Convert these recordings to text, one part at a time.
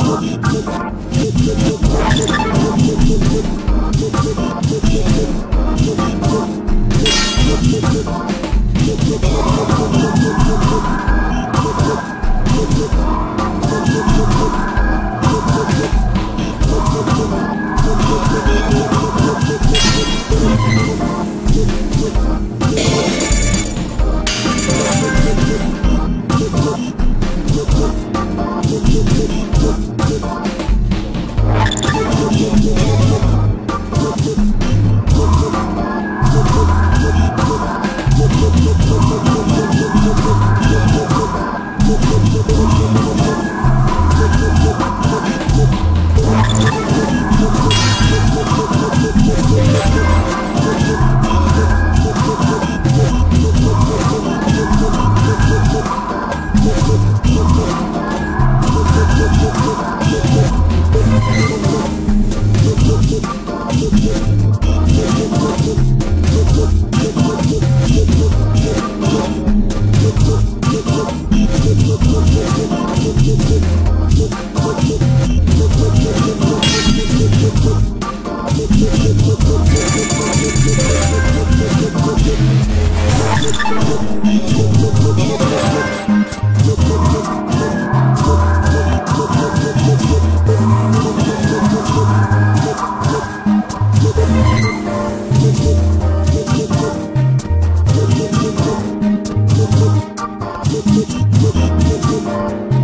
Oh, my God. Thank you.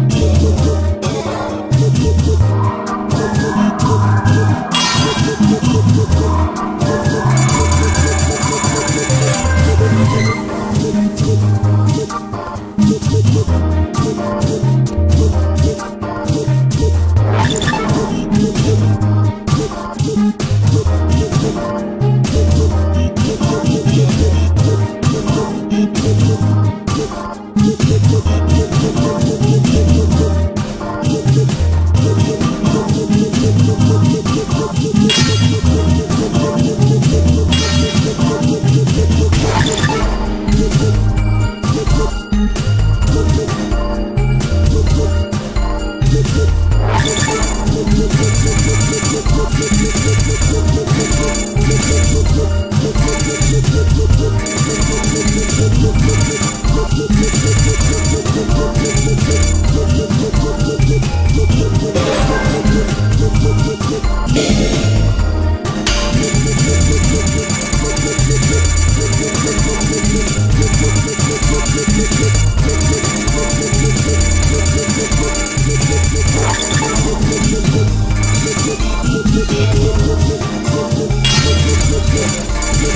Yeah.